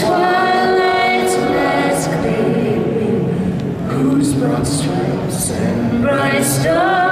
twilight's last gleaming, whose broad stripes and bright stars.